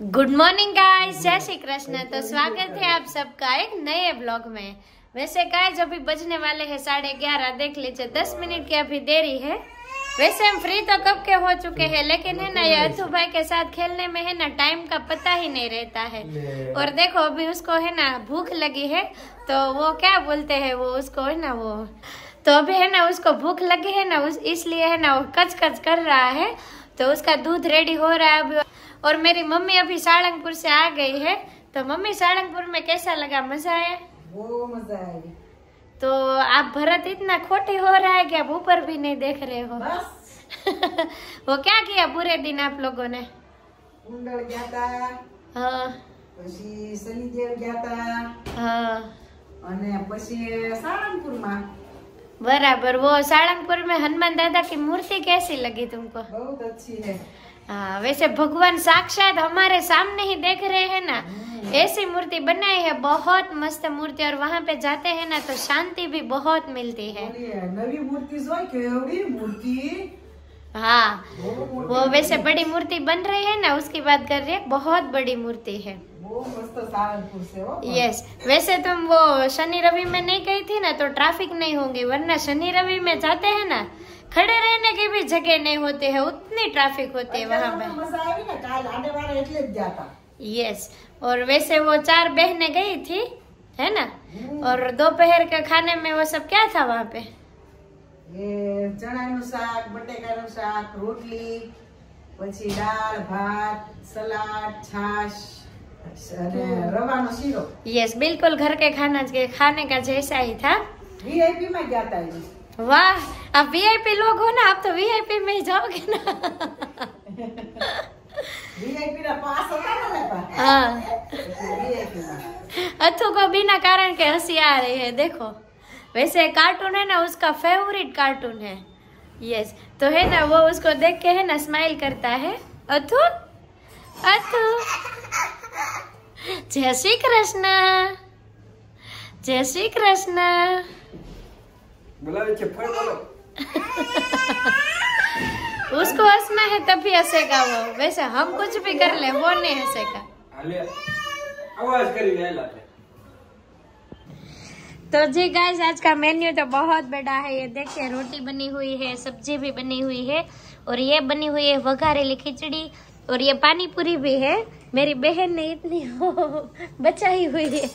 Good morning guys जय श्री कृष्ण। तो स्वागत है आप सबका एक नए ब्लॉग में। वैसे गाइस अभी बजने वाले हैं साढ़े ग्यारह देख लीजिए दस मिनट की अभी देरी है। वैसे हम फ्री तो कब के हो चुके हैं लेकिन है ना ये अथु भाई के साथ खेलने में है ना टाइम का पता ही नहीं रहता है। और देखो अभी उसको है ना भूख लगी है तो वो क्या बोलते हैं वो उसको है ना वो तो अभी है ना उसको भूख लगी है ना उस इसलिए है ना वो कच कच कर रहा है। तो उसका दूध रेडी हो रहा है अभी। और मेरी मम्मी अभी सारंगपुर से आ गई है तो मम्मी सारंगपुर में कैसा लगा मजा आया वो मजा आएगी तो आप भरत इतना खोटे हो रहा है कि आप ऊपर भी नहीं देख रहे हो બસ वो क्या किया पूरे दिन आप लोगों ने કુંડળ ગયા તા हाँ પછી શનિદેવ ગયા તા हाँ અને પછી સાળંગપુરમાં बराबर वो सारंगपुर में हनुमान दादा की मूर्ति कैसी लगी तुमको बहुत अच्छी है वैसे भगवान साक्षात हमारे सामने ही देख रहे हैं ना। ऐसी मूर्ति बनाई है बहुत मस्त मूर्ति और वहाँ पे जाते हैं ना तो शांति भी बहुत मिलती है। नवी मूर्ति हाँ वो वैसे बड़ी मूर्ति बन रही है ना उसकी बात कर रही है बहुत बड़ी मूर्ति है। यस वैसे तुम वो शनि रवि में नहीं गई थी ना तो ट्रैफ़िक नहीं होगी वरना शनि रवि में जाते हैं ना खड़े रहने की भी जगह नहीं होती है उतनी ट्रैफिक होती है वहाँ पे મજા આવી ને કાલ આડે વાળે એટલે જ ગયા તા यस और वैसे वो चार बहनें गई थी है ना और दोपहर के खाने में वो सब क्या था वहाँ पे એ ચણાનું શાક બટેકાનું શાક રોટલી પછી દાળ ભાત સલાડ છાશ અને રવાનો શીરો यस बिल्कुल घर के खाना के खाने का जैसा ही था વીઆઈપી માં ગયા તા એ. वाह आप वीआईपी लोग हो ना आप तो वीआईपी में ही जाओगे ना। वीआईपी ना पास होता हाँ। ना अथु को बिना कारण के हँसी आ रही है देखो। वैसे कार्टून है ना उसका फेवरेट कार्टून है। यस तो है ना वो उसको देख के है ना स्माइल करता है। अथु? अथु। जय श्री कृष्ण। जय श्री कृष्ण। उसको हंसना है तभी हंसेगा वो। वैसे हम कुछ भी कर ले वो नहीं हंसेगा। तो जी गाइस आज का मेन्यू तो बहुत बड़ा है। ये देखिए रोटी बनी हुई है सब्ज़ी भी बनी हुई है और ये बनी हुई है वघारेली खिचड़ी और ये पानी पूरी भी है। मेरी बहन ने इतनी बचाई हुई है।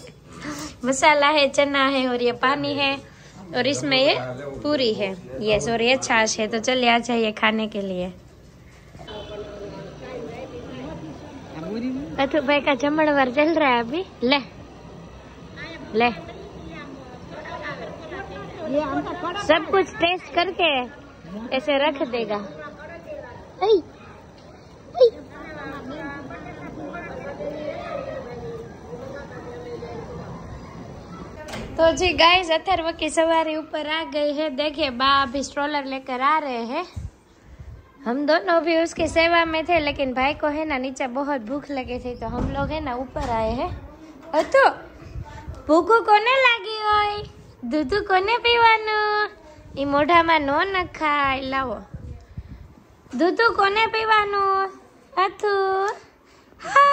मसाला है चना है और ये पानी है। और इसमें ये पूरी है। यस, और ये छाछ है। तो चलिए, आ जाइए खाने के लिए। अथु भाई का जमणवार चल रहा है अभी। ले ले। सब कुछ टेस्ट करके ऐसे रख देगा। तो जी गाइस अथर्व की सवारी ऊपर आ गई है देखिए बा अभी स्ट्रोलर लेकर आ रहे हैं हम दोनों भी उसकी सेवा में थे लेकिन भाई को है ना नीचे बहुत भूख लगी थी तो हम लोग है ना ऊपर आए हैं तो ભૂખું કોને લાગી હોય દૂધું કોને પીવાનું ઈ મોઢામાં નો નખાય લાવો દૂધું કોને પીવાનું અથુ હા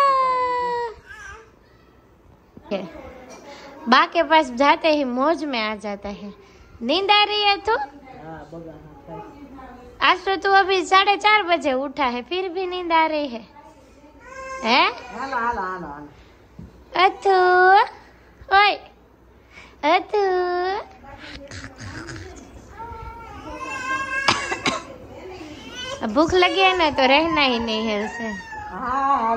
बा के पास जाते ही मौज में आ जाता है। नींद आ रही है तू? आज तो तू अभी साढ़े चार बजे उठा है फिर भी नींद आ रही है। हैं? ओए भूख लगी है ना तो रहना ही नहीं है उसे। हाँ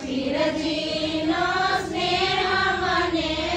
चिरजीनो स्नेहमने